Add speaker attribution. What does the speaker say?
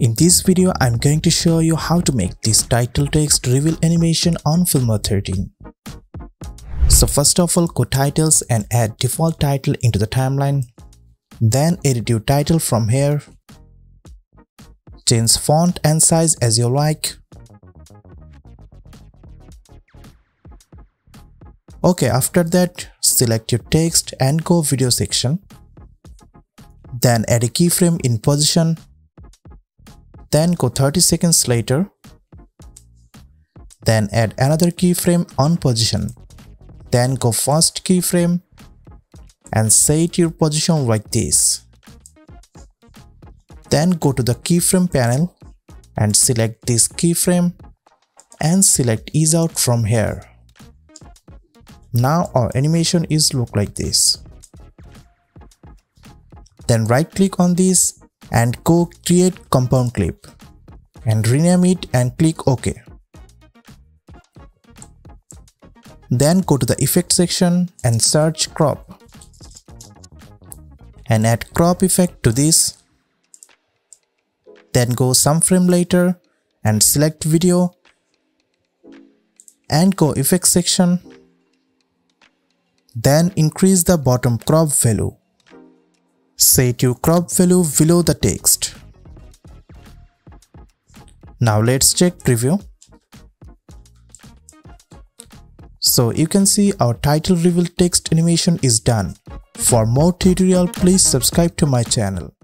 Speaker 1: In this video, I'm going to show you how to make this title text reveal animation on Filmora 13. So first of all, go titles and add default title into the timeline. Then edit your title from here. Change font and size as you like. Okay, after that, select your text and go video section. Then add a keyframe in position then go 30 seconds later. Then add another keyframe on position. Then go first keyframe and set your position like this. Then go to the keyframe panel and select this keyframe and select ease out from here. Now our animation is look like this. Then right click on this and go create compound clip and rename it and click OK. Then go to the effect section and search crop and add crop effect to this. Then go some frame later and select video and go effect section. Then increase the bottom crop value Set your crop value below the text. Now let's check preview. So you can see our title reveal text animation is done. For more tutorial please subscribe to my channel.